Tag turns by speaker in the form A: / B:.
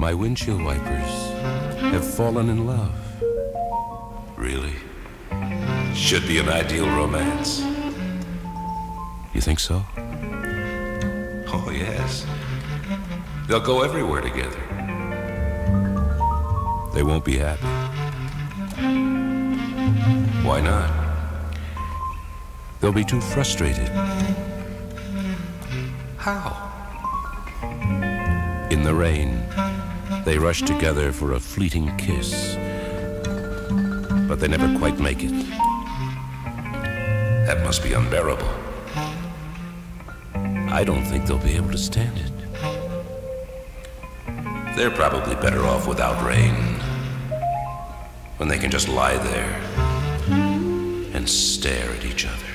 A: my windshield wipers have fallen in love.
B: Really? Should be an ideal romance.
A: You think so?
B: Oh, yes. They'll go everywhere together.
A: They won't be happy.
B: Why not?
A: They'll be too frustrated.
B: How?
A: In the rain, they rush together for a fleeting kiss. But they never quite make it.
B: That must be unbearable.
A: I don't think they'll be able to stand it.
B: They're probably better off without rain. When they can just lie there and stare at each other.